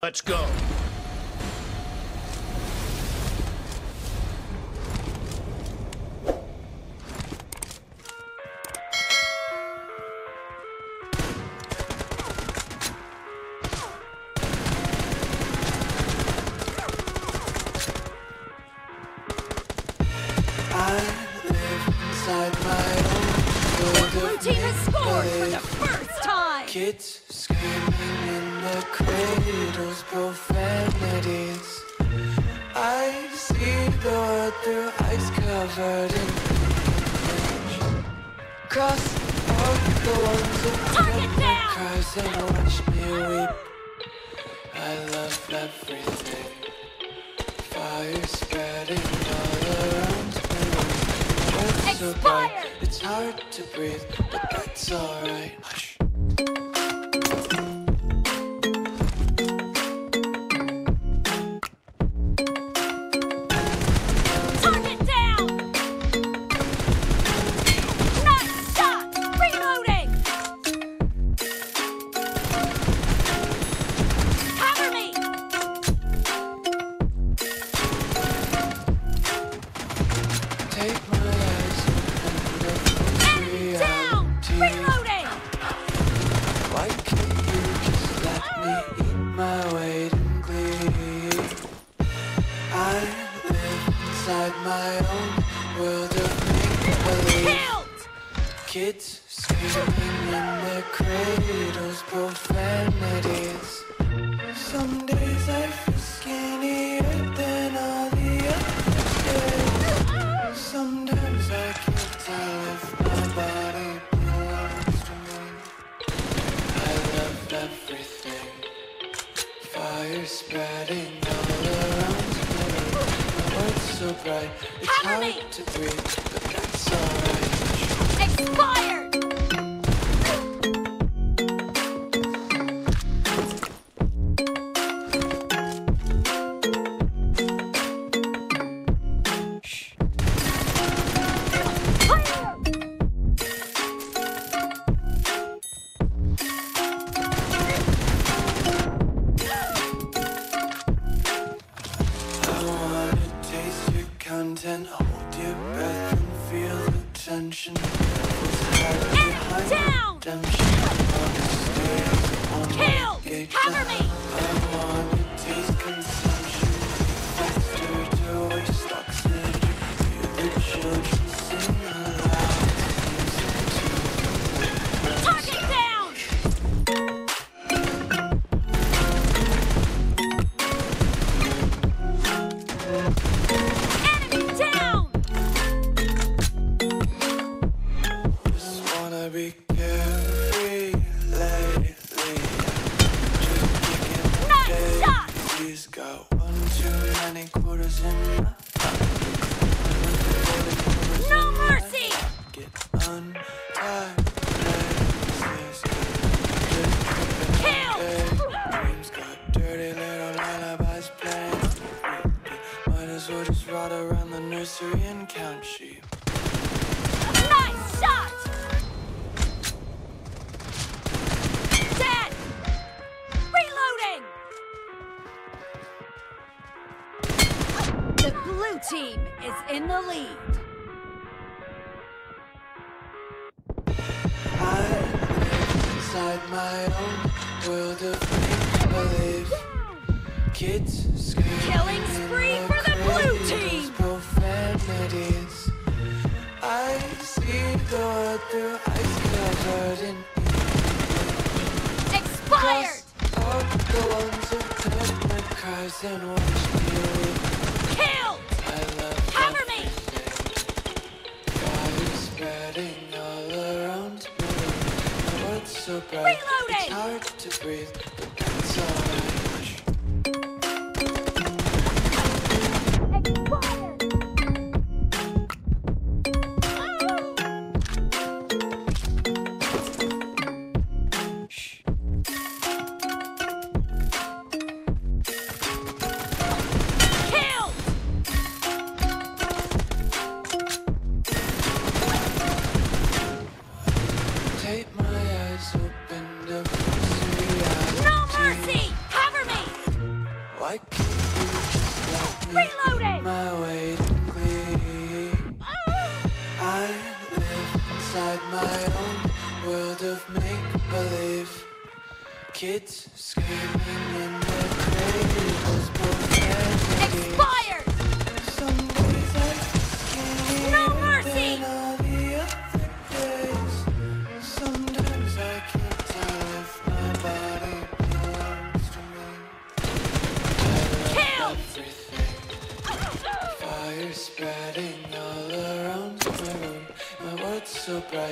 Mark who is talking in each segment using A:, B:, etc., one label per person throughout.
A: Let's go.
B: inside my own world
C: Blue team has scored for the first time.
B: Kids screaming in the cradles, profanities. I see the world through ice covered in bleach. Cross out the ones who heard my cries and watch me weep. I love everything. Fire spreading all around me. Earth's so bright, it's hard to breathe, but that's alright. My own world of make-believe. Kids screaming in their cradles, profanities. Some days I feel skinnier bright, it's
C: Cover me.
B: to breathe, but that's alright.
C: Expired.
B: Just wanna be carefree
C: No mercy. In the lead.
B: I live inside my own world of make-believe. Kids screaming
C: Killing
B: in
C: spree for the blue team.
B: Profanities. I see the world through ice covered in
C: Expired.
B: Cross out the ones who my cries and watched
C: Reloading!
B: my weight in glee? I live inside my own world of make-believe Kids screaming in their cradles, profanity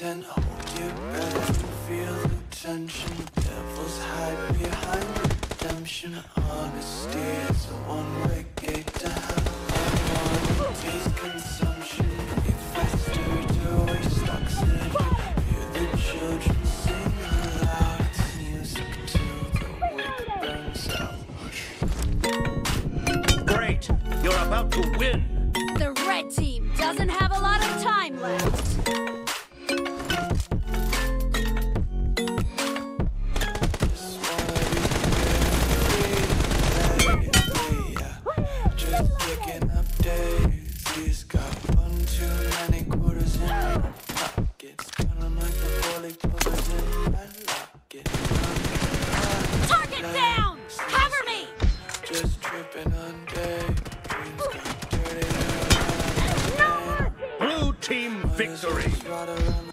B: Your content, hold your breath, and feel the tension. Devils hide behind redemption. Honesty is a one-way gate to hell. I want taste consumption. Eat faster to waste oxygen. Hear the children sing aloud. It's music till the wick burns out.
A: Great! You're about to win!
C: The red team doesn't have a lot of time left.
A: Victory!